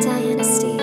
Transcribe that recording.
Dynasty.